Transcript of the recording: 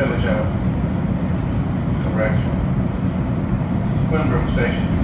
Village of Correction. Springbrook Station.